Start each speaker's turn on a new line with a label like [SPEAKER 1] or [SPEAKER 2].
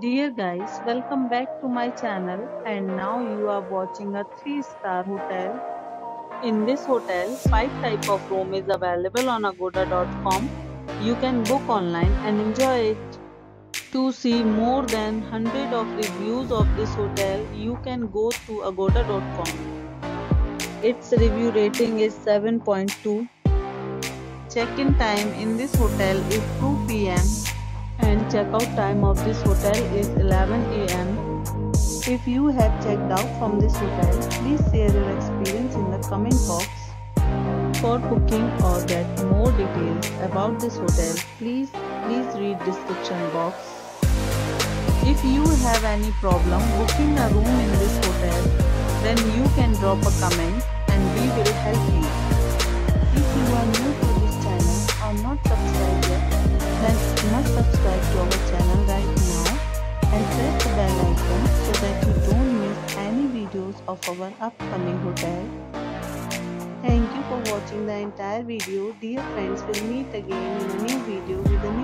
[SPEAKER 1] Dear guys, welcome back to my channel and now you are watching a 3 star hotel. In this hotel, 5 type of room is available on agoda.com. You can book online and enjoy it. To see more than 100 of reviews of this hotel, you can go to agoda.com. Its review rating is 7.2. Check-in time in this hotel is 2 pm checkout time of this hotel is 11 am. If you have checked out from this hotel, please share your experience in the comment box. For booking or get more details about this hotel, please please read description box. If you have any problem booking a room in this hotel, then you can drop a comment and we will help you. Of our upcoming hotel. Thank you for watching the entire video. Dear friends, we'll meet again in a new video with a new.